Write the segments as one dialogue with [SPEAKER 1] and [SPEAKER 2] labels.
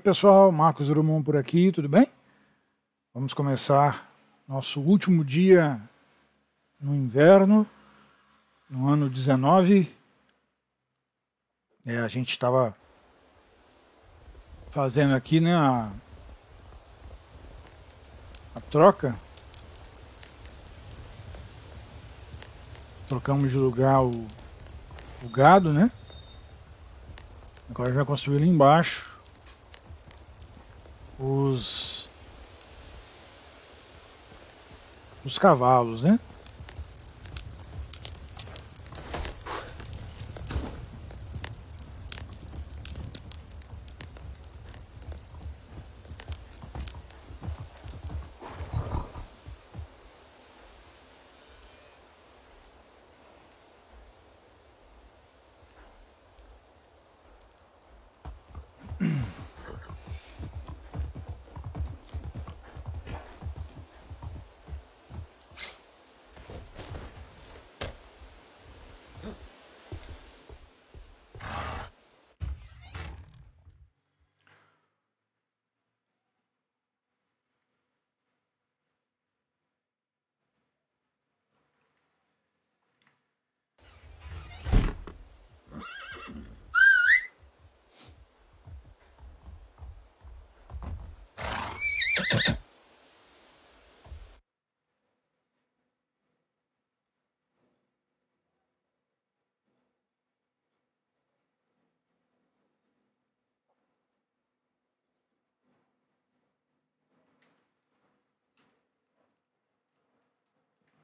[SPEAKER 1] Oi pessoal, Marcos Urumon por aqui, tudo bem? Vamos começar nosso último dia no inverno, no ano 19. É, a gente estava fazendo aqui né, a, a troca. Trocamos de lugar o, o gado, né? Agora já construiu ali embaixo os os cavalos, né?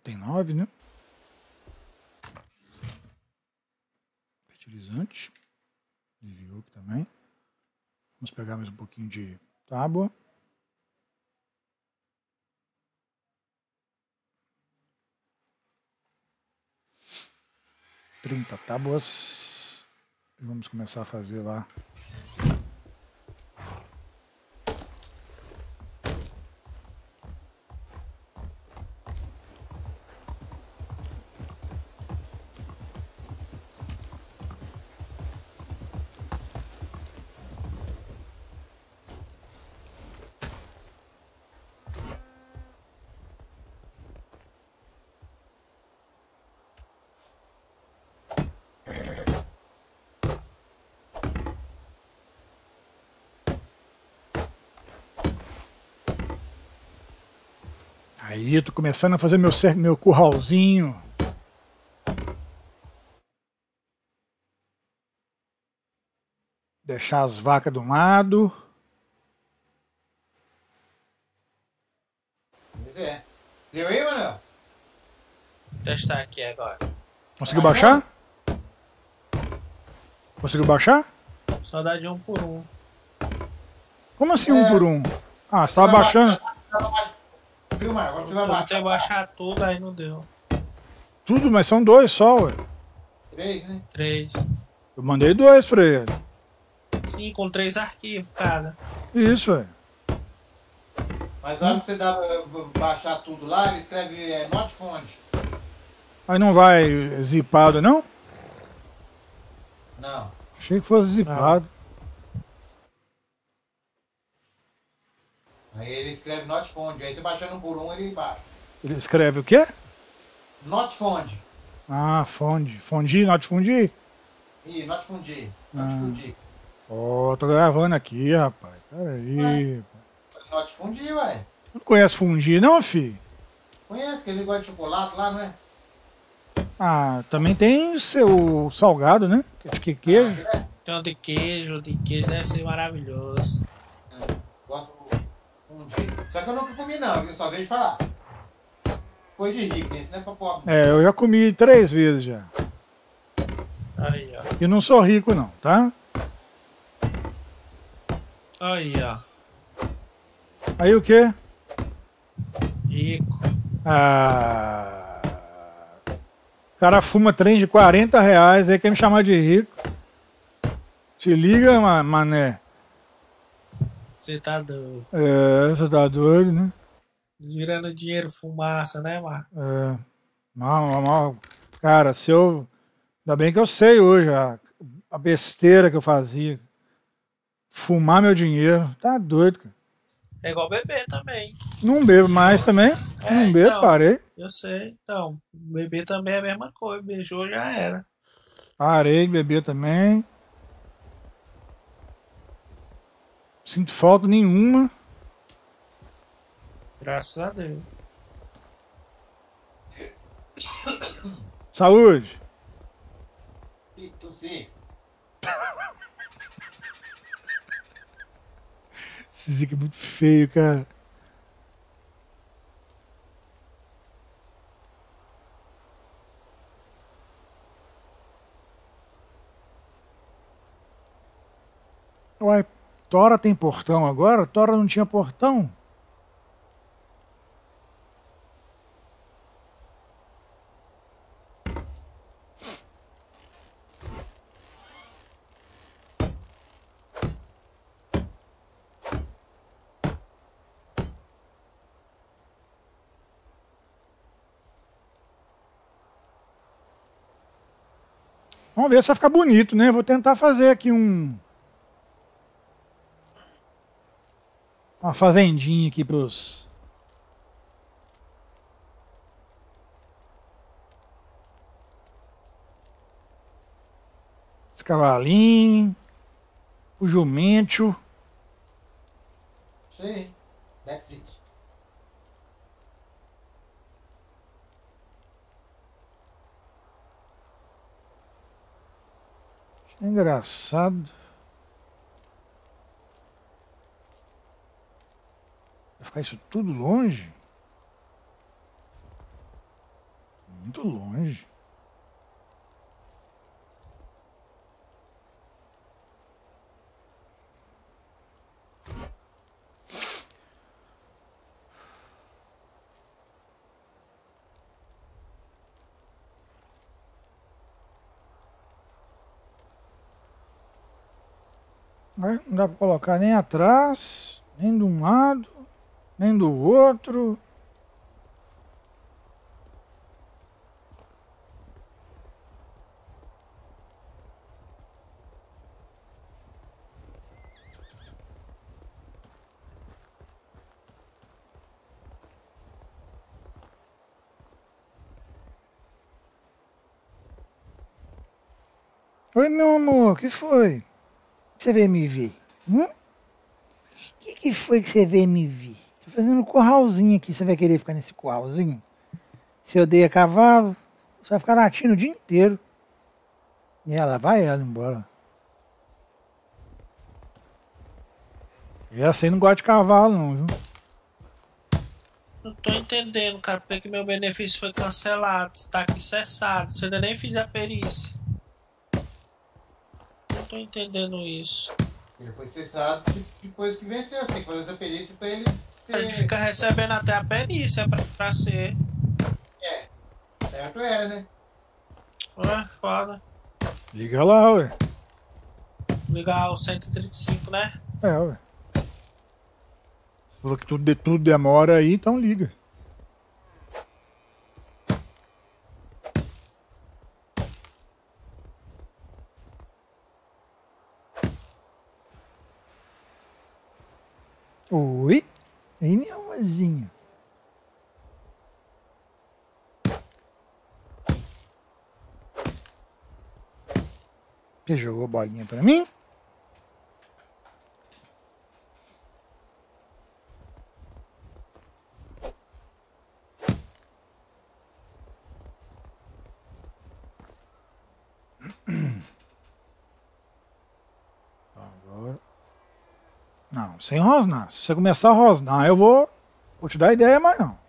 [SPEAKER 1] Tem nove, né? Fertilizante. Desviou aqui também. Vamos pegar mais um pouquinho de tábua. Trinta tábuas. E vamos começar a fazer lá Aí, tô começando a fazer meu, meu curralzinho. Deixar as vacas de um lado.
[SPEAKER 2] Pois é. Deu aí, Manuel?
[SPEAKER 3] Testar aqui agora.
[SPEAKER 1] Conseguiu baixar? Conseguiu baixar?
[SPEAKER 3] Só dá de um por um.
[SPEAKER 1] Como assim um por um? Ah, você tava baixando.
[SPEAKER 2] Viu, Marcos? Agora você vai
[SPEAKER 3] Eu
[SPEAKER 2] baixar.
[SPEAKER 3] tentei baixar tudo, aí não deu.
[SPEAKER 1] Tudo, mas são dois só, ué.
[SPEAKER 2] Três, né?
[SPEAKER 3] Três.
[SPEAKER 1] Eu mandei dois pra ele.
[SPEAKER 3] Sim, com três arquivos cada.
[SPEAKER 1] Isso, ué.
[SPEAKER 2] Mas na hora que você dá pra baixar tudo lá, ele escreve é, not found.
[SPEAKER 1] Aí não vai zipado, não?
[SPEAKER 2] Não.
[SPEAKER 1] Achei que fosse zipado.
[SPEAKER 2] Aí ele escreve not found. Aí você baixando por um, ele baixa.
[SPEAKER 1] Ele escreve o quê?
[SPEAKER 2] Not found.
[SPEAKER 1] Ah, fonde. Fondi, not fundi?
[SPEAKER 2] Ih, not fundi. Not
[SPEAKER 1] Ah.
[SPEAKER 2] fundi.
[SPEAKER 1] Ó, tô gravando aqui, rapaz. Peraí.
[SPEAKER 2] Not fundi, ué.
[SPEAKER 1] Não conhece fundir, não, fi?
[SPEAKER 2] Conhece aquele negócio de chocolate lá, não é?
[SPEAKER 1] Ah, também tem o seu salgado, né? Acho que queijo.
[SPEAKER 2] Ah, é?
[SPEAKER 3] Tem um de queijo, de queijo deve ser maravilhoso.
[SPEAKER 2] Do fundi. Só que eu nunca comi não, viu? Só vejo falar. Coisa de rico, isso não é pra pobre.
[SPEAKER 1] É, eu já comi três vezes já.
[SPEAKER 3] Aí, ó.
[SPEAKER 1] E não sou rico, não, tá?
[SPEAKER 3] Aí, ó.
[SPEAKER 1] Aí o quê?
[SPEAKER 3] Rico.
[SPEAKER 1] Ah. O cara fuma trem de 40 reais, aí quer me chamar de rico. Se liga, ma- mané.
[SPEAKER 3] Você tá doido.
[SPEAKER 1] É, você tá doido, né?
[SPEAKER 3] Virando dinheiro fumaça, né, Marco?
[SPEAKER 1] É. Mal, mal, mal. Cara, se eu. Ainda bem que eu sei hoje a, a besteira que eu fazia. Fumar meu dinheiro. Tá doido, cara.
[SPEAKER 3] É igual beber também.
[SPEAKER 1] Não bebo mais também.
[SPEAKER 3] É,
[SPEAKER 1] não bebo,
[SPEAKER 3] então.
[SPEAKER 1] parei.
[SPEAKER 3] Eu sei. Então, beber também é a mesma coisa. Beijou já era.
[SPEAKER 1] Parei de beber também. Sinto falta nenhuma.
[SPEAKER 3] Graças a Deus.
[SPEAKER 1] Saúde.
[SPEAKER 2] Ih, tossi.
[SPEAKER 1] Esse Zica é muito feio, cara. Ué, Tora tem portão agora? Tora não tinha portão? Vamos ver se vai ficar bonito, né? Vou tentar fazer aqui um. Uma fazendinha aqui pros. Os cavalinhos. O jumento.
[SPEAKER 2] Sim. That's it.
[SPEAKER 1] Engraçado. Ficar isso tudo longe? Muito longe. Não dá pra colocar nem atrás, nem de um lado, nem do outro. Oi, meu amor, que foi? Você veio me ver? Hum? Que, que foi que você veio me ver? Fazendo um curralzinho aqui. Você vai querer ficar nesse curralzinho? Se eu dei a cavalo, você vai ficar latindo o dia inteiro. E ela vai ela embora. E essa aí não gosta de cavalo não, viu?
[SPEAKER 3] Não tô entendendo, cara, porque que meu benefício foi cancelado. Está aqui cessado. Você ainda nem fiz a perícia. Não tô entendendo isso.
[SPEAKER 2] Ele foi cessado de- depois que venceu. Você tem que fazer essa perícia pra ele
[SPEAKER 3] A gente fica recebendo até a perícia pra, pra ser.
[SPEAKER 2] É. Certo era, né?
[SPEAKER 3] Ué, foda.
[SPEAKER 1] Liga lá, ué.
[SPEAKER 3] Ligar o 135, né?
[SPEAKER 1] É, ué. Você falou que tudo, tudo demora aí, então liga. Oi? Aí, minha amorzinho. Você jogou bolinha pra mim? Agora. Não, sem rosnar. Se você começar a rosnar, eu vou. Vou te dar ideia, mas não.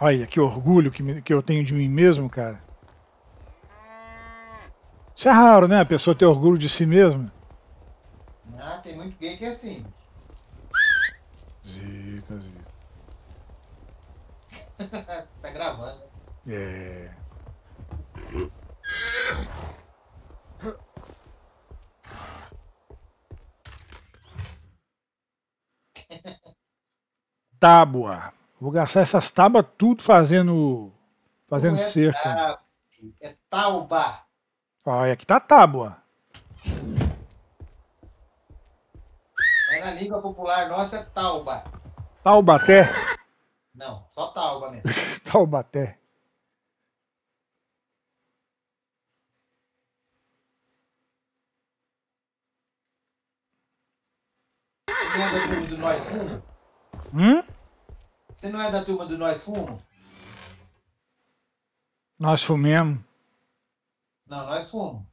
[SPEAKER 1] Olha, que orgulho que, me- que eu tenho de mim mesmo, cara. Isso é raro, né? A pessoa ter orgulho de si mesma.
[SPEAKER 2] Ah, tem muito gay que é assim.
[SPEAKER 1] Zita, zita.
[SPEAKER 2] tá gravando. né?
[SPEAKER 1] É. Tábua. Vou gastar essas tábuas tudo fazendo. Fazendo
[SPEAKER 2] Não é
[SPEAKER 1] cerca.
[SPEAKER 2] tábua, É tauba.
[SPEAKER 1] Olha, aqui tá tábua.
[SPEAKER 2] Mas na língua popular nossa é tauba.
[SPEAKER 1] Taubaté.
[SPEAKER 2] Não, só tauba mesmo.
[SPEAKER 1] Taubaté.
[SPEAKER 2] É da turma do Nós Fumo?
[SPEAKER 1] Hum?
[SPEAKER 2] Você não é da turma do Nós Fumo?
[SPEAKER 1] Nós fumemos.
[SPEAKER 2] Não, nós fumo.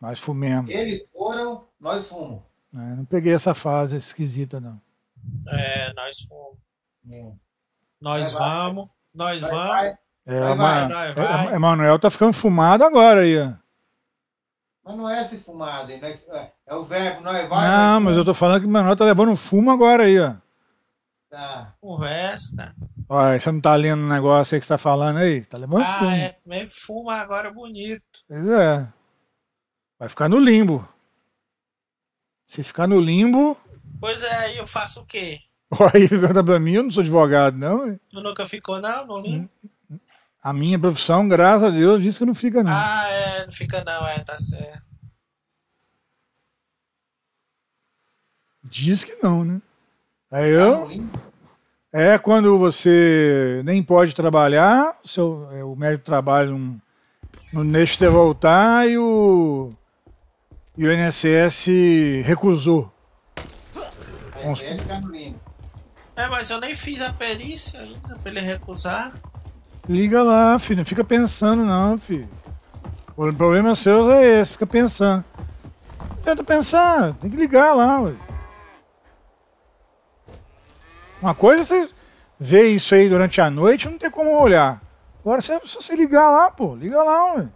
[SPEAKER 1] Nós fumemos.
[SPEAKER 2] Eles foram, nós fumo.
[SPEAKER 1] É, não peguei essa fase esquisita, não.
[SPEAKER 3] É, nós fomos.
[SPEAKER 2] É.
[SPEAKER 3] Nós
[SPEAKER 2] Vai, vai.
[SPEAKER 3] vamos, nós
[SPEAKER 2] Vai,
[SPEAKER 3] vamos.
[SPEAKER 2] vai.
[SPEAKER 1] É,
[SPEAKER 2] Vai, vai,
[SPEAKER 3] vai,
[SPEAKER 1] é,
[SPEAKER 3] vai.
[SPEAKER 1] Emanuel tá ficando fumado agora aí, ó.
[SPEAKER 2] Mas não é esse fumado? Nós- é, é o verbo, nós vai.
[SPEAKER 1] Não,
[SPEAKER 2] nós
[SPEAKER 1] mas eu
[SPEAKER 2] fumo.
[SPEAKER 1] tô falando que o Emanuel tá levando um fumo agora aí, ó.
[SPEAKER 2] Tá.
[SPEAKER 3] Conversa, cara.
[SPEAKER 1] Olha, você não tá lendo o negócio aí que você tá falando aí? Tá levando
[SPEAKER 3] Ah,
[SPEAKER 1] fumo.
[SPEAKER 3] é, também fuma agora bonito.
[SPEAKER 1] Pois é. Vai ficar no limbo. Se ficar no limbo.
[SPEAKER 3] Pois é, aí eu faço o quê?
[SPEAKER 1] Aí pergunta pra mim, eu não sou advogado, não.
[SPEAKER 3] Tu nunca ficou, não? Não limpo?
[SPEAKER 1] A minha profissão, graças a Deus, diz que não fica, não.
[SPEAKER 3] Ah, é, não fica não, é, tá certo.
[SPEAKER 1] Diz que não, né? Aí
[SPEAKER 2] Tá
[SPEAKER 1] eu.
[SPEAKER 2] no limbo?
[SPEAKER 1] É quando você nem pode trabalhar, o, seu, é, o médico de trabalho não, não deixa você voltar e o, e o INSS recusou.
[SPEAKER 2] É no limbo.
[SPEAKER 3] É, mas eu nem fiz a perícia ainda pra ele recusar.
[SPEAKER 1] Liga lá, filho, não fica pensando não, filho. O problema seu é esse, fica pensando. Tenta pensar, tem que ligar lá, ué. Uma coisa é você ver isso aí durante a noite, não tem como olhar. Agora se se você ligar lá, pô, liga lá, ué.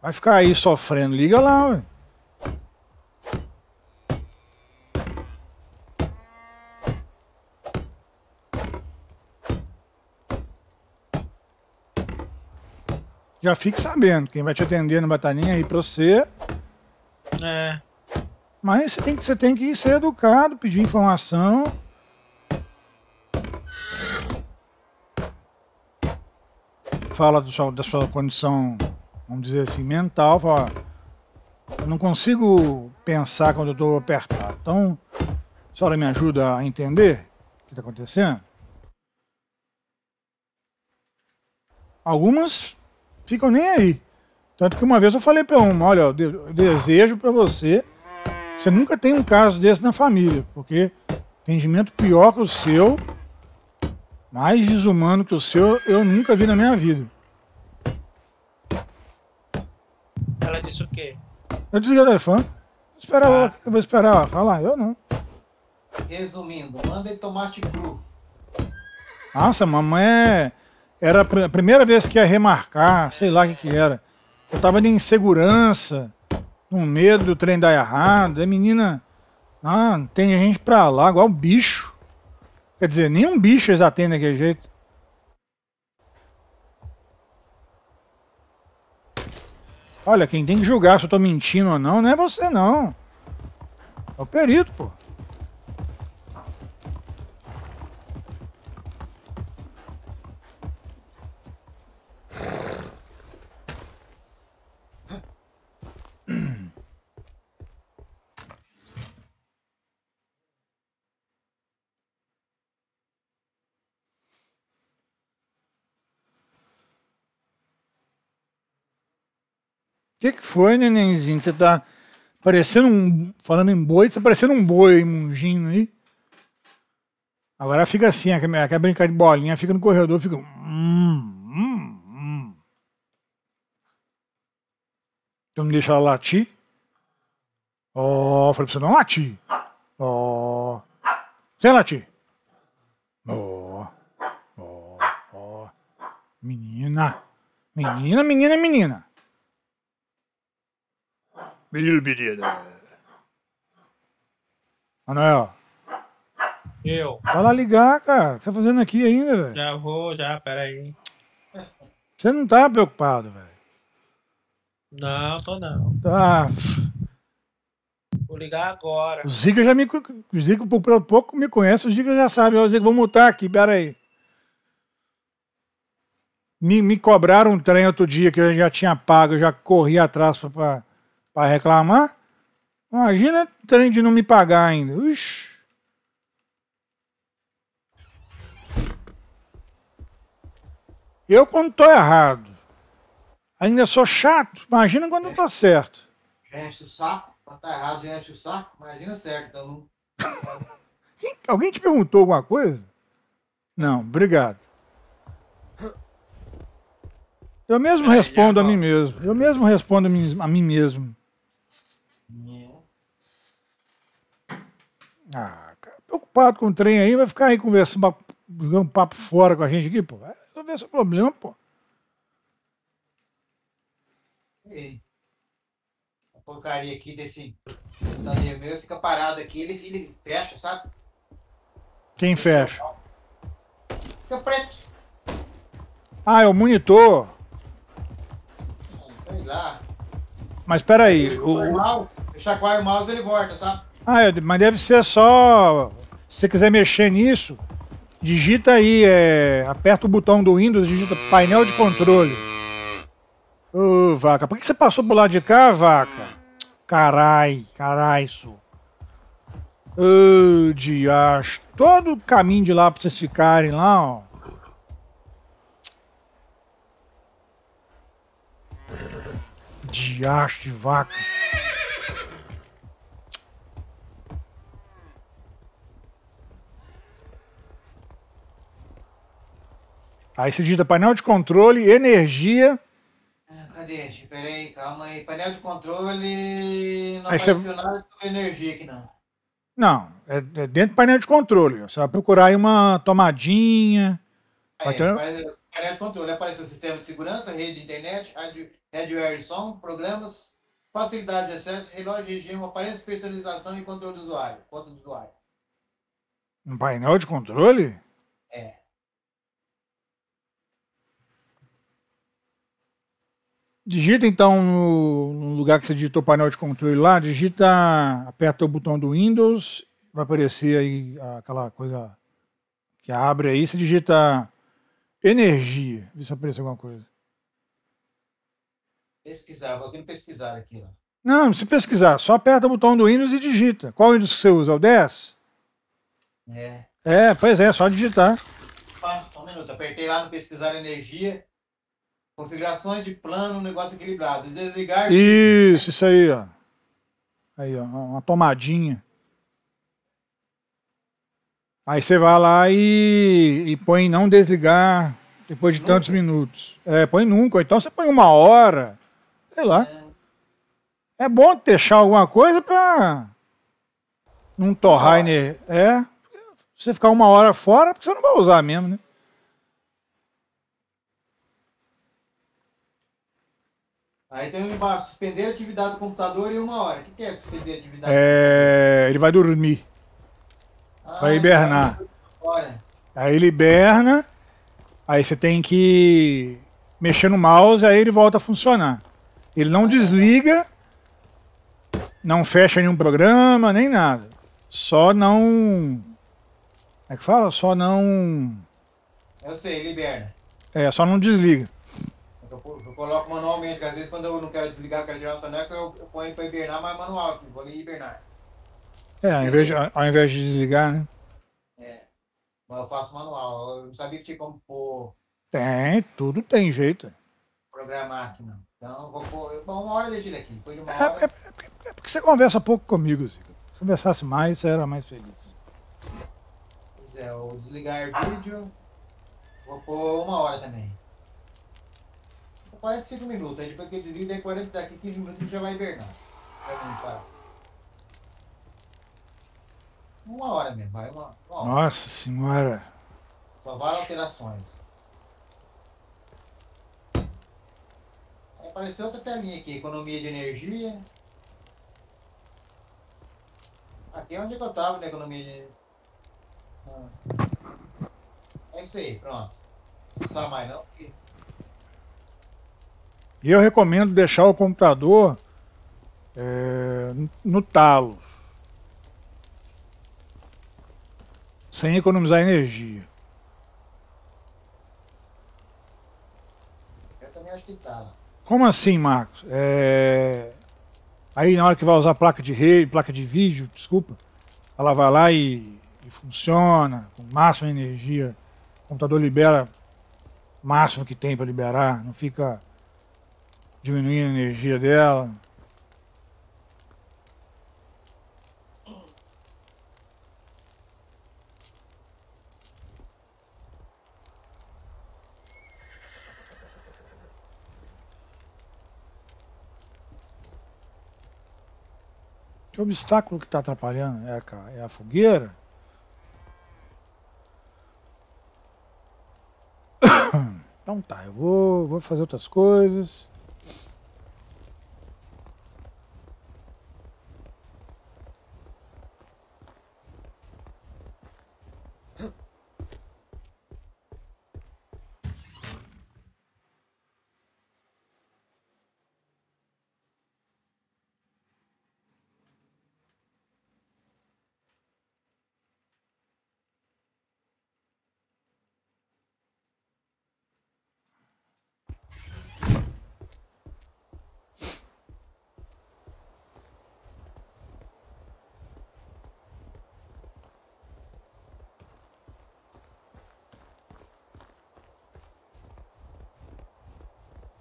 [SPEAKER 1] Vai ficar aí sofrendo, liga lá, ué. Já fique sabendo, quem vai te atender não vai estar aí pra você.
[SPEAKER 3] É,
[SPEAKER 1] Mas você tem que, você tem que ser educado, pedir informação. Fala do da sua condição, vamos dizer assim, mental. Fala, eu não consigo pensar quando eu estou apertado. Então, a senhora me ajuda a entender o que está acontecendo? Algumas ficam nem aí. Tanto que uma vez eu falei para uma, olha, eu de- eu desejo para você você nunca tenha um caso desse na família, porque atendimento pior que o seu, mais desumano que o seu, eu nunca vi na minha vida.
[SPEAKER 3] ela disse o quê?
[SPEAKER 1] Eu desliguei o telefone. Vou esperar,
[SPEAKER 3] Ah.
[SPEAKER 1] eu vou esperar ela falar, eu não.
[SPEAKER 2] Resumindo, manda tomate cru.
[SPEAKER 1] Nossa, mamãe é- era a primeira vez que ia remarcar, sei lá o que, que era. Eu tava de insegurança, com medo do trem dar errado. A menina, ah, tem gente pra lá, igual bicho. Quer dizer, nenhum bicho eles atendem daquele jeito. Olha, quem tem que julgar se eu tô mentindo ou não, não é você não. É o perito, pô. Que, que foi, nenenzinho? Você tá parecendo um. Falando em boi, você tá parecendo um boi mungindo aí. Agora fica assim, quer, brincar de bolinha, fica no corredor, fica. Hum, hum, hum. Me deixa ela latir. Ó, falei pra você não latir. Ó. Sem latir. Ó. Ó, ó. Menina. Menina, menina, menina. Menino, menina. Manuel,
[SPEAKER 3] Eu.
[SPEAKER 1] vai lá ligar, cara. O que você tá fazendo aqui ainda, velho?
[SPEAKER 3] Já vou, já, peraí.
[SPEAKER 1] Você não tá preocupado, velho.
[SPEAKER 3] Não, tô não.
[SPEAKER 1] Tá.
[SPEAKER 3] Vou ligar agora.
[SPEAKER 1] O Zica já me. O Zica, por pouco me conhece, o Zica já sabe. Ó, Zica, vou mutar aqui, pera aí. Me, me cobraram um trem outro dia que eu já tinha pago, eu já corri atrás pra- pra pra reclamar. Imagina o trem de não me pagar ainda. Eu quando tô errado. Ainda sou chato. Imagina quando eu tô certo.
[SPEAKER 2] Já enche o saco. Quando tá errado, enche o saco. Imagina certo. Então,
[SPEAKER 1] Quem- Alguém te perguntou alguma coisa? Não, obrigado. Eu mesmo
[SPEAKER 3] Peraí,
[SPEAKER 1] respondo a mim mesmo. Eu mesmo respondo a mim, a mim mesmo. Ah, cara, preocupado com o trem aí, vai ficar aí conversando, jogando papo fora com a gente aqui, pô. Vai resolver esse problema, pô.
[SPEAKER 2] Ei. A porcaria aqui desse computador meu fica parado aqui, ele, ele fecha, sabe?
[SPEAKER 1] Quem fecha?
[SPEAKER 2] Fica preto.
[SPEAKER 1] Ah, é o monitor.
[SPEAKER 2] Sei lá.
[SPEAKER 1] Mas peraí, o,
[SPEAKER 2] chacoalho o mouse ele volta, sabe?
[SPEAKER 1] Ah, mas deve ser só. Se você quiser mexer nisso, digita aí, é, aperta o botão do Windows, digita painel de controle. Ô, vaca, por que você passou pro lado de cá, vaca? Carai, carai, isso. Ô, diacho. Todo o caminho de lá pra vocês ficarem lá, ó. Diacho de vaca. Aí você digita painel de controle, energia.
[SPEAKER 2] Ah, Cadê? Espera aí, calma aí. Painel de controle. Não
[SPEAKER 1] Aí você-
[SPEAKER 2] apareceu nada sobre energia aqui não.
[SPEAKER 1] Não, é, é dentro do painel de controle. Você vai procurar aí uma tomadinha.
[SPEAKER 2] Aí,
[SPEAKER 1] ter-
[SPEAKER 2] painel de controle apareceu sistema de segurança, rede de internet, rádio, hardware e som, programas, facilidade de acesso, relógio de regime, aparência, personalização e controle do usuário. Conta do usuário.
[SPEAKER 1] Um painel de controle?
[SPEAKER 2] É.
[SPEAKER 1] Digita então no, no lugar que você digitou painel de controle lá, digita, aperta o botão do Windows, vai aparecer aí aquela coisa que abre aí, você digita energia, vê se aparece alguma coisa.
[SPEAKER 2] Pesquisar, vou aqui no pesquisar aqui, ó.
[SPEAKER 1] Não, se pesquisar, só aperta o botão do Windows e digita. Qual Windows que você usa? O 10?
[SPEAKER 2] É.
[SPEAKER 1] É, pois é, só digitar.
[SPEAKER 2] Opa, só um minuto. Apertei lá no pesquisar energia. Configurações de plano, negócio equilibrado. Desligar.
[SPEAKER 1] Isso, isso aí, ó. Aí, ó, uma tomadinha. Aí você vai lá e, e põe não desligar depois de
[SPEAKER 2] Nunca?
[SPEAKER 1] tantos minutos. É, põe nunca. ou Então você põe uma hora. Sei lá. É bom deixar alguma coisa pra não torrar
[SPEAKER 2] hora.
[SPEAKER 1] energia. É. Se você ficar uma hora fora, porque você não vai usar mesmo, né?
[SPEAKER 2] Aí tem um embaixo, suspender a atividade do computador em uma hora. O que que é suspender a atividade?
[SPEAKER 1] É, ele vai dormir.
[SPEAKER 2] Ah,
[SPEAKER 1] vai hibernar.
[SPEAKER 2] Olha,
[SPEAKER 1] Aí ele hiberna, aí você tem que mexer no mouse, aí ele volta a funcionar. Ele não desliga, não fecha nenhum programa, nem nada. Só não. Como é que fala? Só não.
[SPEAKER 2] eu sei, liberna.
[SPEAKER 1] É, só não desliga.
[SPEAKER 2] Eu, eu coloco manualmente, às vezes quando eu não quero desligar, quero tirar a soneca, eu, eu ponho para hibernar, mas manual, aqui, vou ali hibernar.
[SPEAKER 1] É, ao invés de, ao invés de desligar, né?
[SPEAKER 2] É. Mas eu faço manual. Eu não sabia que tinha como pôr,
[SPEAKER 1] Tem, tudo tem jeito.
[SPEAKER 2] programar aqui, não. Então, vou pôr. Bom, uma hora deixa ele aqui. Depois de uma
[SPEAKER 1] É,
[SPEAKER 2] hora.
[SPEAKER 1] é- é porque você conversa pouco comigo, Zica. Se conversasse mais, você era mais feliz.
[SPEAKER 2] Pois é, o desligar vídeo. Vou pôr uma hora também. 45 minutos. Aí depois que eu desligo, daí 40, daqui 15 minutos ele já vai hibernar. Vai limpar. Uma hora mesmo, vai. Uma, uma hora.
[SPEAKER 1] Nossa senhora.
[SPEAKER 2] Só vale alterações. Apareceu outra telinha aqui, economia de energia. Aqui é onde eu tava na economia de energia. Ah. É isso aí, pronto. Não sabe mais não? Porque...
[SPEAKER 1] Eu recomendo deixar o computador é, no talo. Sem economizar energia.
[SPEAKER 2] Eu também acho que tá.
[SPEAKER 1] Como assim, Marcos? É... Aí na hora que vai usar placa de rede, placa de vídeo, desculpa, ela vai lá e, e funciona com máxima energia. O computador libera o máximo que tem para liberar, não fica diminuindo a energia dela. Que obstáculo que está atrapalhando? É a, é a fogueira? Então tá, eu vou, vou fazer outras coisas.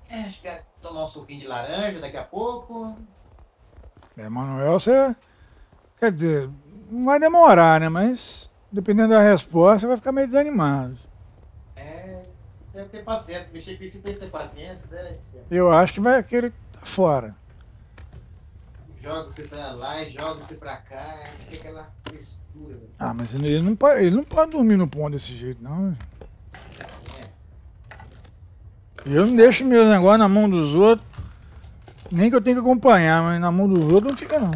[SPEAKER 2] É, acho que vai tomar um suquinho de laranja daqui a pouco.
[SPEAKER 1] É, Manuel, você. Quer dizer, não vai demorar, né? Mas dependendo da resposta, você vai ficar meio desanimado.
[SPEAKER 2] É, deve ter paciência. Mexer com isso tem que ter paciência, né?
[SPEAKER 1] Eu acho que vai estar tá fora.
[SPEAKER 2] Joga-se pra lá e joga-se pra cá. Fica aquela frescura.
[SPEAKER 1] Ah, mas ele não, pode, ele não pode dormir no ponto desse jeito, não. Eu não deixo meus negócios na mão dos outros. Nem que eu tenha que acompanhar, mas na mão dos outros não fica não.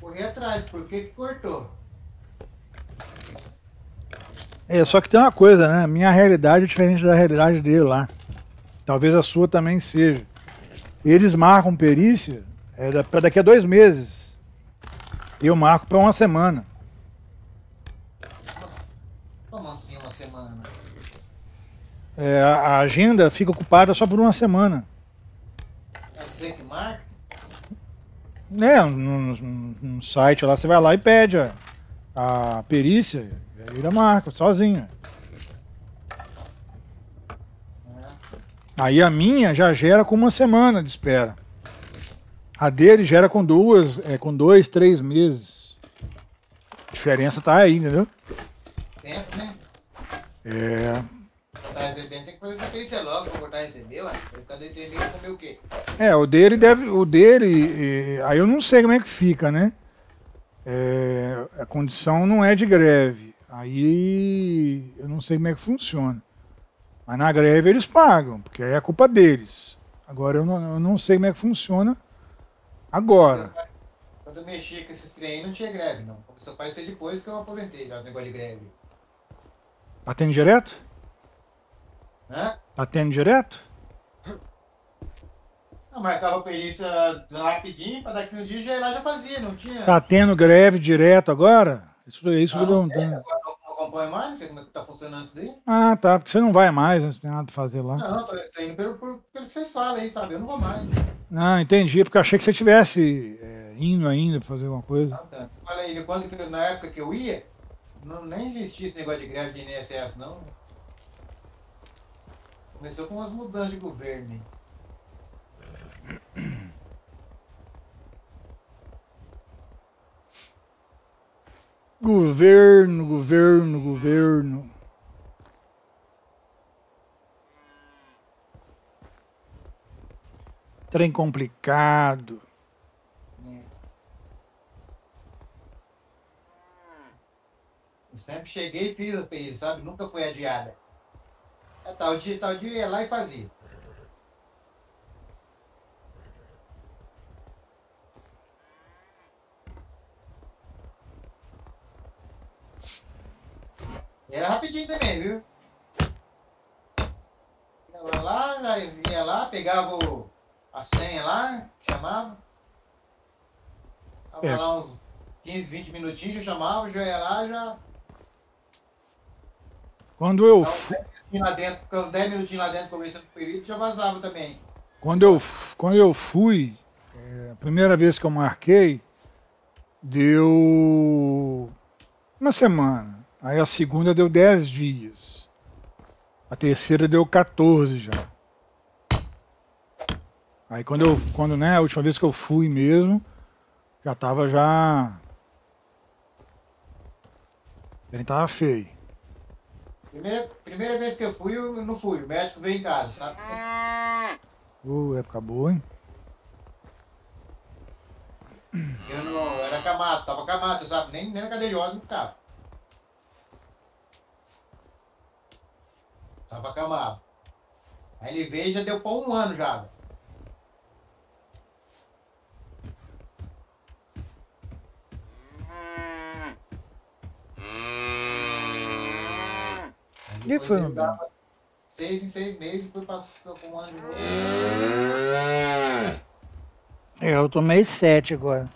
[SPEAKER 2] Corri atrás, por que que cortou?
[SPEAKER 1] É, só que tem uma coisa, né? A minha realidade é diferente da realidade dele lá. Talvez a sua também seja. Eles marcam perícia é, para daqui a dois meses. Eu marco para uma semana. É, a agenda fica ocupada só por uma semana.
[SPEAKER 2] Que marca?
[SPEAKER 1] É, no, no, site lá você vai lá e pede a, a perícia, e aí marca, sozinha. Aí a minha já gera com uma semana de espera. A dele gera com duas, é, com dois, três meses. A diferença tá aí, entendeu?
[SPEAKER 2] Tempo, né?
[SPEAKER 1] É
[SPEAKER 2] botar recebendo, tem que fazer essa perícia logo pra botar ué. Treinamento comer o quê?
[SPEAKER 1] É, o dele deve. O dele. aí eu não sei como é que fica, né? É, a condição não é de greve. Aí eu não sei como é que funciona. Mas na greve eles pagam, porque aí é culpa deles. Agora eu não, eu não sei como é que funciona agora.
[SPEAKER 2] Quando eu mexia com esses trem não tinha greve, não. Começou a aparecer depois que eu aposentei já o negócio de greve.
[SPEAKER 1] Tá tendo direto?
[SPEAKER 2] Hã?
[SPEAKER 1] Tá tendo direto?
[SPEAKER 2] Eu marcava a perícia rapidinho, para daqui um dia já lá já fazia, não tinha.
[SPEAKER 1] Tá tendo greve direto agora? Isso, isso
[SPEAKER 2] ah, não, sei, agora não acompanho mais, não sei como é que tá funcionando isso daí.
[SPEAKER 1] Ah, tá, porque você não vai mais, né? não tem nada pra fazer lá.
[SPEAKER 2] Não, tô, tô indo pelo, pelo, pelo que vocês falam aí, sabe? Eu não vou mais.
[SPEAKER 1] Não, entendi, porque eu achei que você tivesse é, indo ainda pra fazer alguma coisa.
[SPEAKER 2] Ah, tá. Olha aí, quando, na época que eu ia, não, nem existia esse negócio de greve de INSS, não. Começou com umas mudanças de governo.
[SPEAKER 1] Governo, governo, governo. Trem complicado.
[SPEAKER 2] Eu sempre cheguei e fiz a sabe? Nunca foi adiada. É, tal dia, tal dia ia lá e fazia. Era rapidinho também, viu? Chegava lá, já ia lá, pegava o, a senha lá, chamava. Tava
[SPEAKER 1] É.
[SPEAKER 2] lá uns 15, 20 minutinhos, já chamava, já ia lá, já.
[SPEAKER 1] Quando eu,
[SPEAKER 2] 10 minutinhos lá dentro, ficava uns 10 minutinhos lá dentro conversando com o perito, já vazava também.
[SPEAKER 1] quando eu, quando eu fui, é, a primeira vez que eu marquei, deu uma semana. Aí a segunda deu 10 dias. A terceira deu 14 já. Aí quando eu, quando, né, a última vez que eu fui mesmo, já tava já. Ele tava feio.
[SPEAKER 2] Primeira, primeira vez que eu fui, eu não fui. O médico veio em casa, sabe?
[SPEAKER 1] Ô, época boa, hein?
[SPEAKER 2] Eu não, era camado, tava camado, sabe? Nem, nem na cadeira de rodas não ficava. Tava camado. Aí ele veio e já deu pra um ano já. velho. Depois
[SPEAKER 1] foi,
[SPEAKER 2] ele
[SPEAKER 1] meu
[SPEAKER 2] dava Seis em seis meses, depois passou com um ano de novo.
[SPEAKER 1] É, eu tomei sete agora.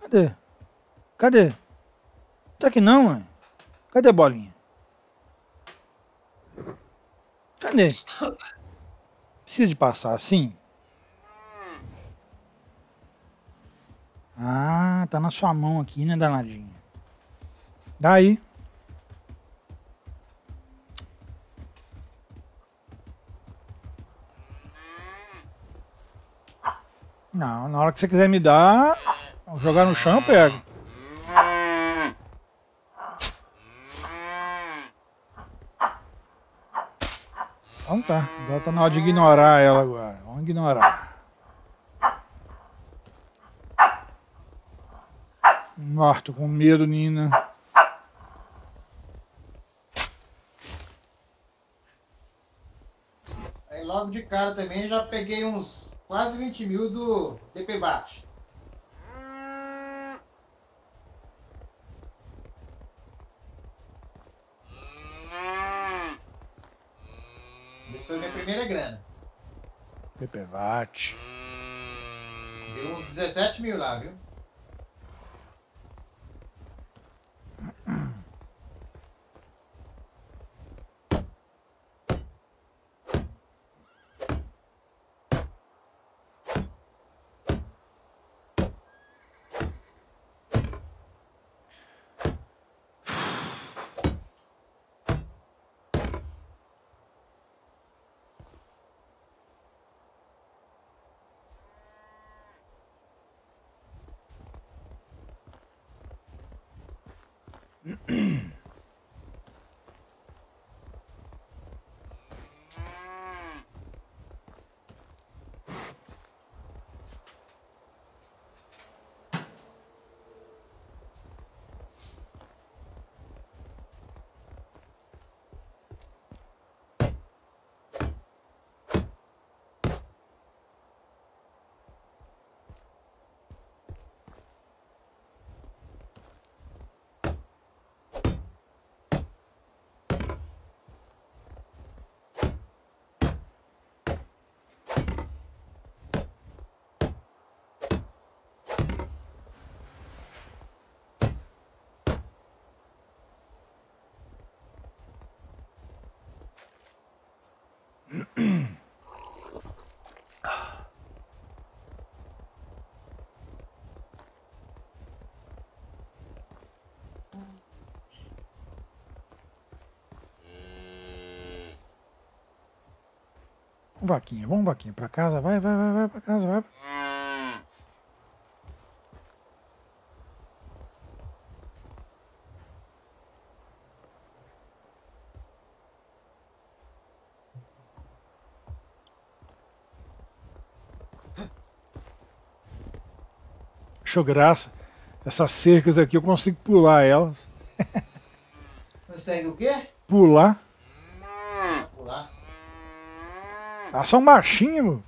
[SPEAKER 1] Cadê? Cadê? Tá aqui não, mãe. Cadê a bolinha? Cadê? Precisa de passar assim? Ah, tá na sua mão aqui, né, danadinha? Daí. Não, na hora que você quiser me dar, jogar no chão eu pego. Então tá, agora tá na hora de ignorar ela agora. Vamos ignorar. Morto com medo, Nina.
[SPEAKER 2] Aí logo de cara também já peguei uns quase 20 mil do DPVAT. Essa foi minha primeira grana.
[SPEAKER 1] Pepevate.
[SPEAKER 2] Deu uns 17 mil lá, viu?
[SPEAKER 1] Vaquinha, vamos, vaquinha, pra casa, vai, vai, vai, vai pra casa, vai. Achou graça. Essas cercas aqui eu consigo pular elas.
[SPEAKER 2] Consegue o quê?
[SPEAKER 1] Pular. Elas são baixinhos.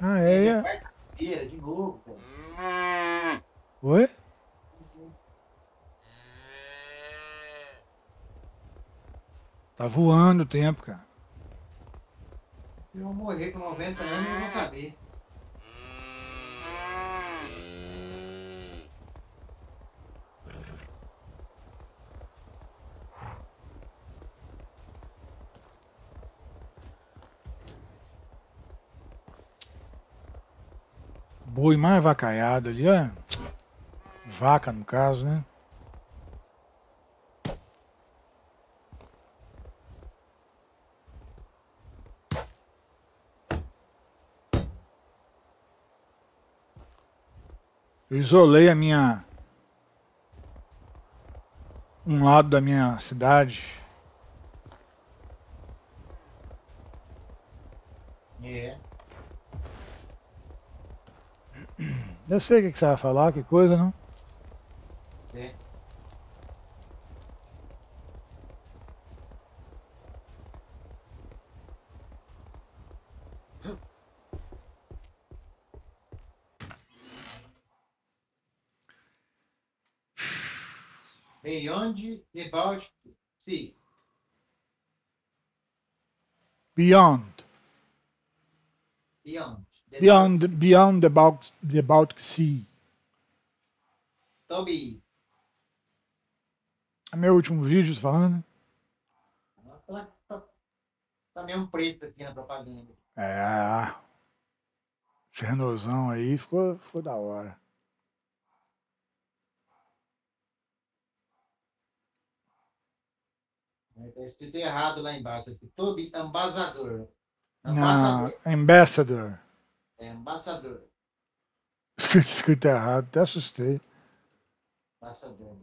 [SPEAKER 1] Ah, é, é.
[SPEAKER 2] De novo, cara.
[SPEAKER 1] Oi? Tá voando o tempo, cara.
[SPEAKER 2] Eu vou morrer com 90 anos e não vou saber.
[SPEAKER 1] Boi mais vacaiado ali, ó. Vaca, no caso, né? Eu isolei a minha. um lado da minha cidade.
[SPEAKER 2] É.
[SPEAKER 1] Eu sei o que você vai falar, que coisa, não?
[SPEAKER 2] Beyond the Baltic Sea.
[SPEAKER 1] Beyond.
[SPEAKER 2] Beyond. the
[SPEAKER 1] Beyond,
[SPEAKER 2] Sea.
[SPEAKER 1] beyond the, Baltic, the Baltic Sea.
[SPEAKER 2] Toby.
[SPEAKER 1] É meu último vídeo, tô falando.
[SPEAKER 2] Tá, tá, tá mesmo preto aqui na propaganda.
[SPEAKER 1] É. Esse Renaultzão aí ficou, ficou da hora.
[SPEAKER 2] Tá escrito errado lá embaixo. Tá escrito Toby Ambassador. Ambassador.
[SPEAKER 1] Ambassador.
[SPEAKER 2] É, Ambassador.
[SPEAKER 1] Escrito errado, até assustei.
[SPEAKER 2] Ambassador.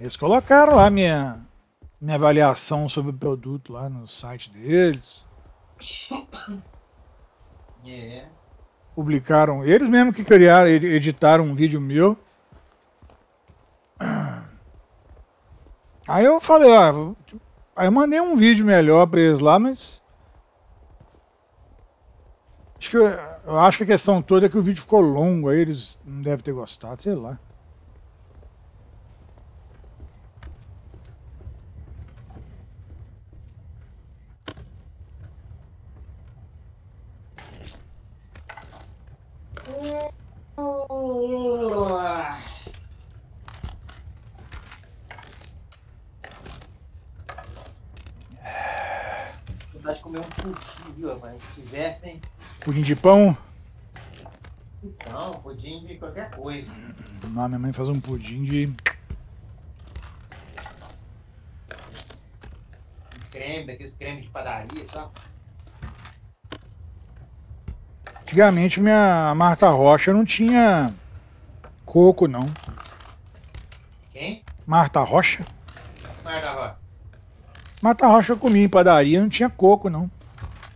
[SPEAKER 1] Eles colocaram lá minha, minha avaliação sobre o produto lá no site deles.
[SPEAKER 2] É.
[SPEAKER 1] Publicaram, eles mesmo que criaram, ed- editaram um vídeo meu. Aí eu falei, ó, vou- aí eu mandei um vídeo melhor pra eles lá, mas acho que eu acho que a questão toda é que o vídeo ficou longo, aí eles não devem ter gostado, sei lá.
[SPEAKER 2] Vontade de comer um pudim, viu, rapaz? Se tivessem,
[SPEAKER 1] Pudim de pão.
[SPEAKER 2] então, pudim de qualquer coisa.
[SPEAKER 1] Não, minha mãe faz um pudim de
[SPEAKER 2] creme, daqueles creme de padaria, sabe?
[SPEAKER 1] Antigamente minha Marta Rocha não tinha coco não.
[SPEAKER 2] Quem?
[SPEAKER 1] Marta Rocha?
[SPEAKER 2] Marta Rocha.
[SPEAKER 1] Eu comia em padaria, não tinha coco não.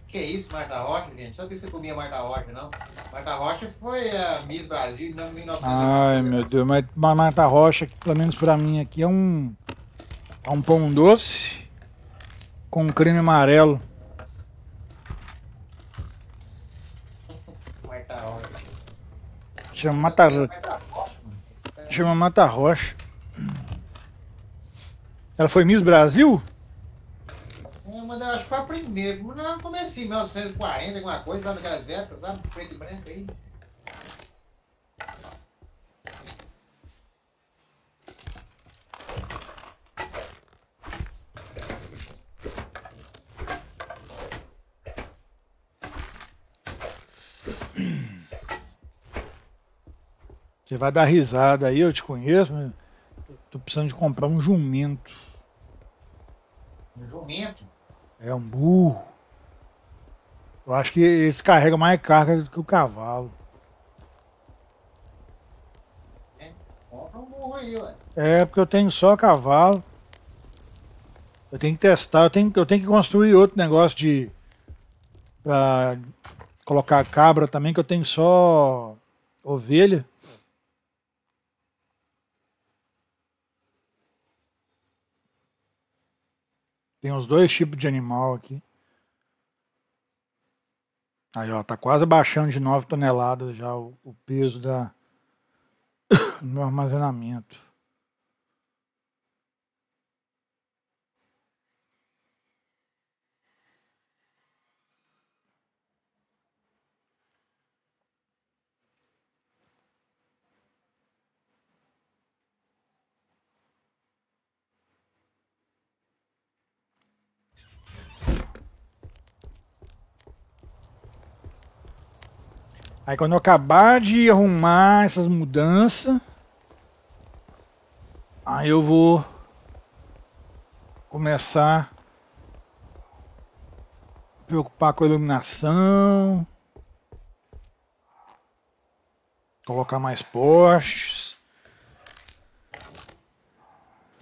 [SPEAKER 2] Que isso, Marta Rocha, gente? Só que você comia Marta Rocha, não? Marta Rocha foi a Miss Brasil em 1900.
[SPEAKER 1] Ai meu Deus, mas uma Marta Rocha, pelo menos pra mim aqui, é um. É um pão doce com creme amarelo.
[SPEAKER 2] Marta Rocha.
[SPEAKER 1] Chama Mata,
[SPEAKER 2] Rocha,
[SPEAKER 1] chama Mata Rocha. Ela foi Miss Brasil?
[SPEAKER 2] É, mas eu acho Mas não comecei em 1940, alguma coisa, sabe? Naquelas épocas, sabe? Preto e branco aí.
[SPEAKER 1] Você vai dar risada aí, eu te conheço, mas tô precisando de comprar um jumento.
[SPEAKER 2] No jumento.
[SPEAKER 1] É um burro. Eu acho que eles carregam mais carga do que o cavalo.
[SPEAKER 2] É, compra um burro aí, ué.
[SPEAKER 1] É, porque eu tenho só cavalo. Eu tenho que testar, eu tenho, eu tenho que construir outro negócio de... Pra colocar cabra também, que eu tenho só ovelha. Tem os dois tipos de animal aqui. Aí, ó, tá quase baixando de 9 toneladas já o, o peso da, do meu armazenamento. Aí quando eu acabar de arrumar essas mudanças, aí eu vou começar a preocupar com a iluminação, colocar mais postes.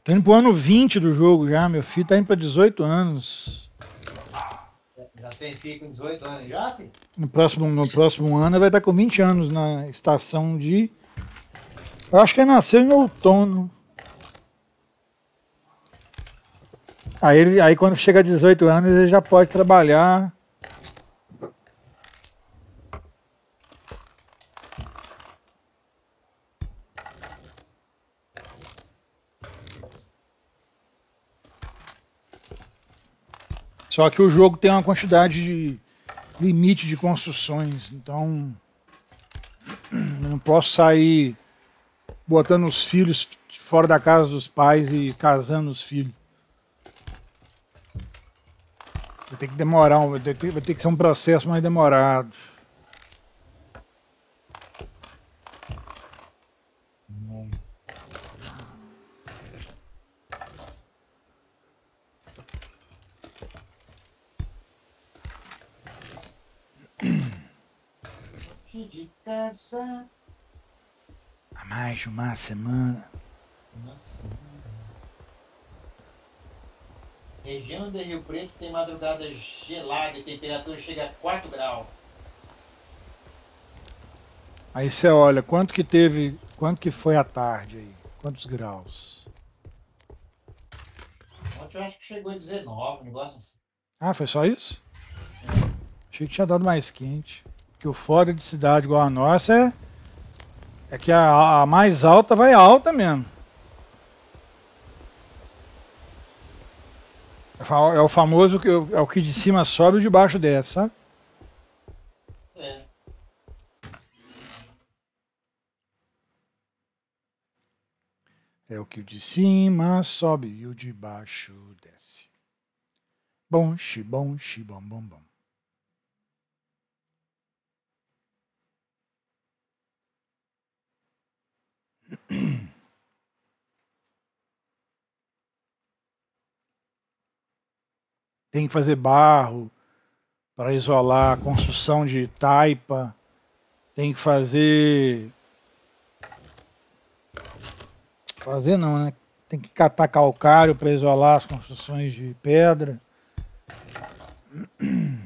[SPEAKER 1] Tô indo pro ano 20 do jogo já, meu filho tá indo pra 18 anos.
[SPEAKER 2] Já tem filho com 18 anos já, filho?
[SPEAKER 1] No próximo, no próximo ano vai estar com 20 anos na estação de. Eu acho que ele nasceu em outono. Aí, ele, aí quando chega a 18 anos ele já pode trabalhar. Só que o jogo tem uma quantidade de limite de construções, então não posso sair botando os filhos fora da casa dos pais e casando os filhos. Vai ter que demorar, vai ter vai ter que ser um processo mais demorado.
[SPEAKER 2] De casa.
[SPEAKER 1] Há mais de uma semana.
[SPEAKER 2] Nossa. Região de Rio Preto tem madrugada gelada e temperatura chega a 4 graus.
[SPEAKER 1] Aí você olha quanto que teve, quanto que foi a tarde aí, quantos graus.
[SPEAKER 2] Ontem eu acho que chegou a 19, um negócio assim.
[SPEAKER 1] Ah, foi só isso? Achei que tinha dado mais quente. Porque o foda de cidade igual a nossa é, é que a, a mais alta vai alta mesmo. É É o famoso que é o que de cima sobe e o de baixo desce, sabe?
[SPEAKER 2] É.
[SPEAKER 1] É o que o de cima sobe e o de baixo desce. Bom, xi, bom, xi, bom, bom, Tem que fazer barro para isolar a construção de taipa. Tem que fazer Fazer não, né? Tem que catar calcário para isolar as construções de pedra.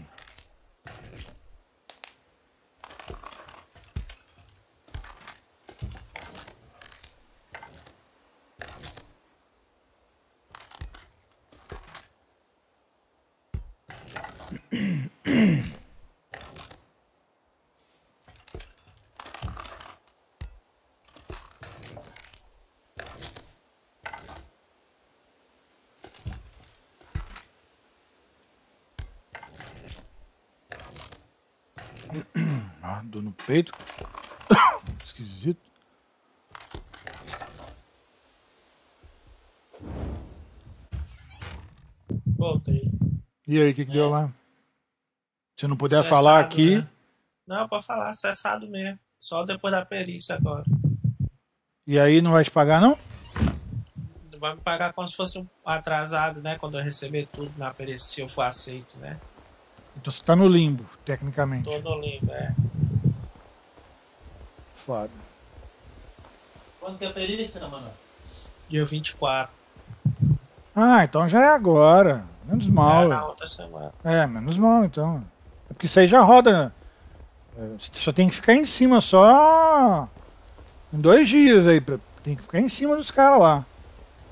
[SPEAKER 1] Ah, dor no peito. Esquisito.
[SPEAKER 3] Voltei.
[SPEAKER 1] E aí, o que, que deu lá? Se não puder
[SPEAKER 3] Cessado,
[SPEAKER 1] falar aqui,
[SPEAKER 3] né? Não, pode falar, cessado mesmo. Só depois da perícia agora.
[SPEAKER 1] e aí não vai te pagar não?
[SPEAKER 3] Vai me pagar como se fosse um atrasado, né? Quando eu receber tudo na perícia, se eu for aceito, né?
[SPEAKER 1] Então você tá no limbo, tecnicamente.
[SPEAKER 3] Tô no limbo, é.
[SPEAKER 1] Foda.
[SPEAKER 2] Quando que é a perícia, mano?
[SPEAKER 3] Dia 24.
[SPEAKER 1] Ah, então já é agora. Menos mal.
[SPEAKER 3] É na outra semana.
[SPEAKER 1] É, menos mal então. É porque isso aí já roda. é, Só tem que ficar em cima só. Em dois dias aí. pra- Tem que ficar em cima dos caras lá.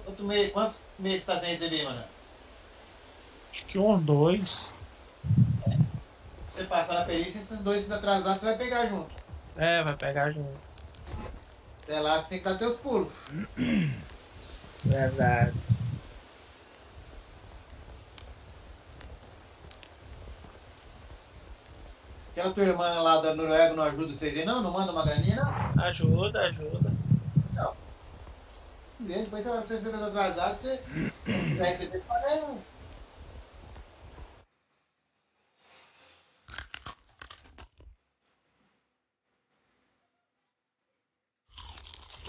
[SPEAKER 2] Quanto mês, quantos meses você tá sem receber, mano?
[SPEAKER 3] Acho que um, dois.
[SPEAKER 2] Se você passar na perícia, esses dois atrasados você vai pegar junto.
[SPEAKER 3] É, vai pegar junto.
[SPEAKER 2] Até lá você tem que dar teus pulos.
[SPEAKER 3] Verdade.
[SPEAKER 2] Aquela tua irmã lá da Noruega não ajuda vocês aí, não? Não manda uma graninha, não?
[SPEAKER 3] Ajuda, ajuda.
[SPEAKER 2] Vê, Depois você você fica atrasado, você não vai receber pagar,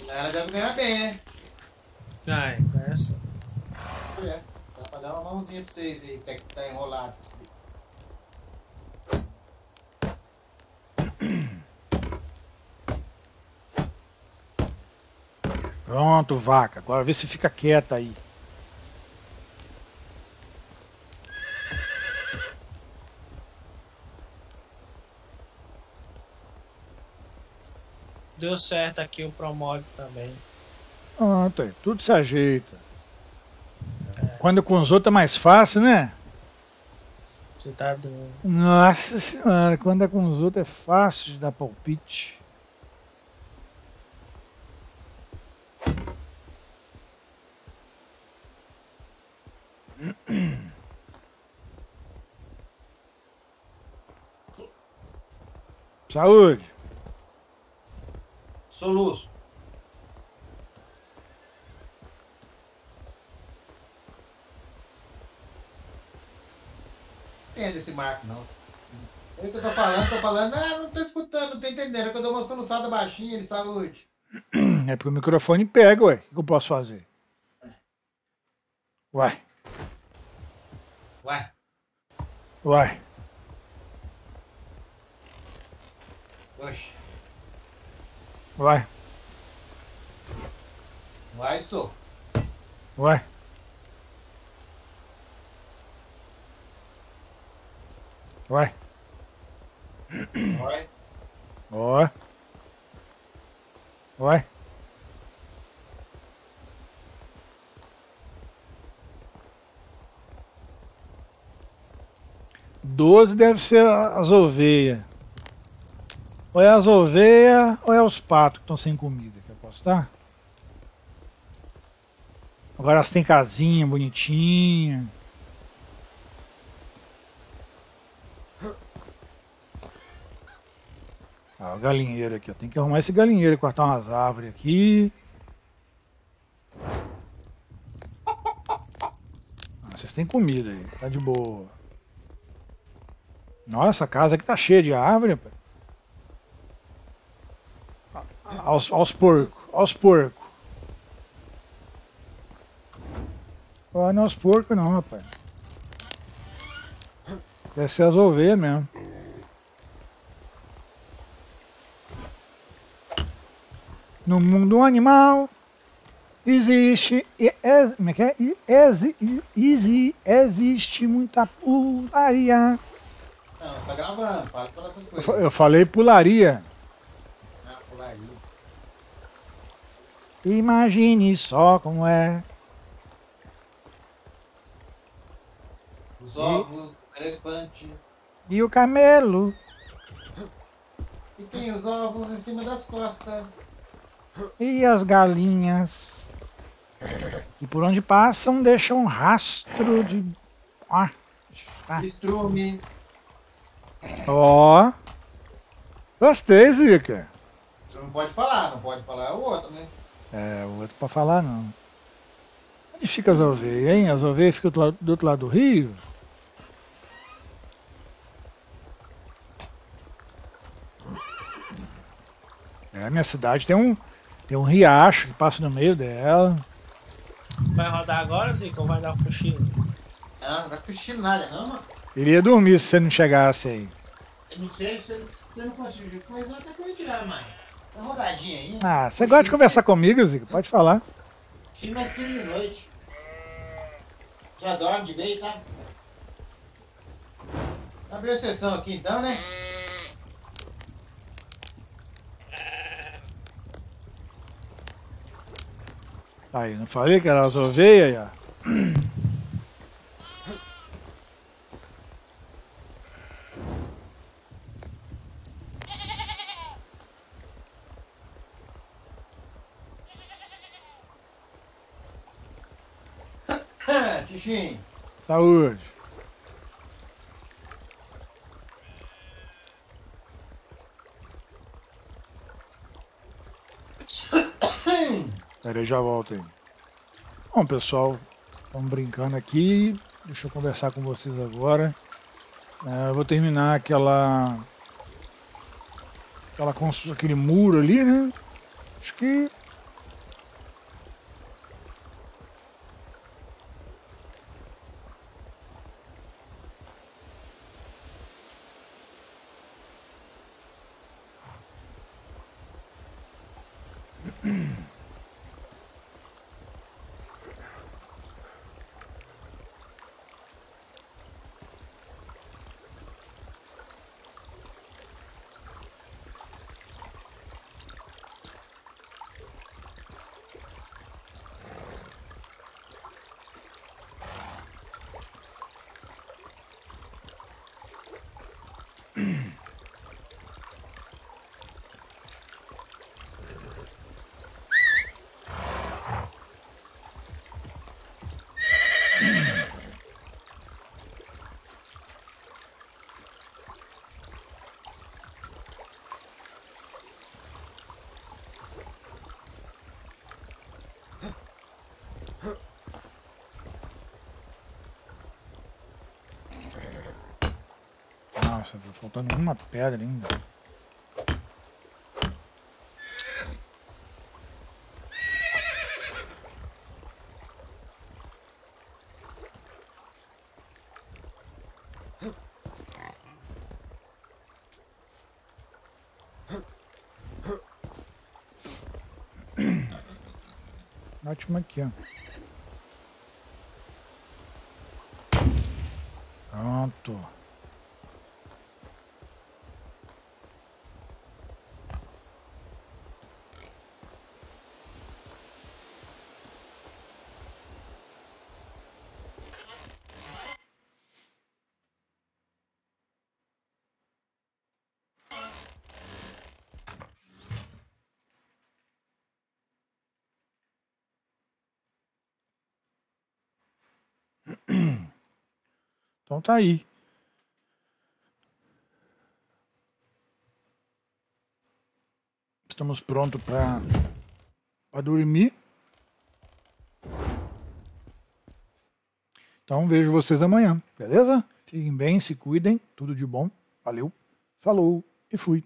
[SPEAKER 2] Ela deve ganhar bem, né?
[SPEAKER 3] Ai, essa.
[SPEAKER 2] É, dá pra dar uma mãozinha pra vocês aí, que tá enrolado. isso aí.
[SPEAKER 1] Pronto, vaca. Agora vê se fica quieta aí.
[SPEAKER 3] Deu certo aqui o Promod também.
[SPEAKER 1] Pronto, aí. Tudo se ajeita. Quando com os outros é mais fácil, né?
[SPEAKER 3] Você tá doido.
[SPEAKER 1] Nossa senhora, quando é com os outros é fácil de dar palpite. Saúde.
[SPEAKER 2] Soluço. Entende esse marco, não. É o que eu tô falando, tô falando, ah, não tô escutando, não tô entendendo. É que eu dou uma soluçada baixinha, ele saúde.
[SPEAKER 1] É porque o microfone pega, ué. O que eu posso fazer? Uai,
[SPEAKER 2] Ué,
[SPEAKER 1] uai.
[SPEAKER 2] oxe,
[SPEAKER 1] Uai,
[SPEAKER 2] vai, sou.
[SPEAKER 1] uai. Uai.
[SPEAKER 2] Vai.
[SPEAKER 1] Ó. Uai. Doze deve ser as ovelhas. Ou é as ovelhas ou é os patos que estão sem comida. Quer apostar? Agora elas têm casinha bonitinha. Ah, o galinheiro aqui. Tem que arrumar esse galinheiro, cortar umas árvores aqui. Ah, vocês têm comida aí, tá de boa. Nossa, a casa aqui tá cheia de árvore, rapaz. Ah, Aos, aos porcos, aos porcos. Olha, não aos porcos não, rapaz. Deve ser as ovelhas mesmo. No mundo animal existe como é que é? Exi- exi- existe muita putaria.
[SPEAKER 2] Não, tá gravando, fala essas coisas.
[SPEAKER 1] Eu falei pularia.
[SPEAKER 2] Ah, pular aí.
[SPEAKER 1] Imagine só como é.
[SPEAKER 2] Os ovos, o elefante.
[SPEAKER 1] E o camelo.
[SPEAKER 2] E tem os ovos em cima das costas.
[SPEAKER 1] E as galinhas. Que por onde passam deixam um rastro de. Ah, ah.
[SPEAKER 2] Estrume.
[SPEAKER 1] Ó. Gostei, Zica.
[SPEAKER 2] Você não pode falar, não pode falar é o outro, né?
[SPEAKER 1] É, o outro pra falar não. Onde fica as ovelhas, hein? As ovelhas ficam do, lado- do outro lado do rio? É, minha cidade tem um, tem um riacho que passa no meio dela.
[SPEAKER 3] Vai rodar agora, Zico, ou vai dar um cochilo?
[SPEAKER 2] Ah, não vai cochilo nada, não, mano.
[SPEAKER 1] Iria dormir se você não chegasse aí.
[SPEAKER 2] Eu não sei se você- se você não conseguir coisa, até tirar mais. Uma rodadinha aí.
[SPEAKER 1] Ah, você gosta de conversar comigo, Zico? Pode falar.
[SPEAKER 2] Time nós de noite. Já dorme de vez, sabe? Abrir a sessão aqui então, né?
[SPEAKER 1] Aí, não falei que era as ovelhas,
[SPEAKER 2] Tixim.
[SPEAKER 1] Saúde. Peraí, já volto aí. Bom, pessoal, estamos brincando aqui. Deixa eu conversar com vocês agora. É, vou terminar aquela... aquela aquele muro ali, né? Acho que Nossa, tá faltando uma pedra ainda. Ótimo aqui, ó. Pronto. Então tá aí. Estamos prontos para dormir. Então vejo vocês amanhã, beleza? Fiquem bem, se cuidem, tudo de bom. Valeu, falou e fui.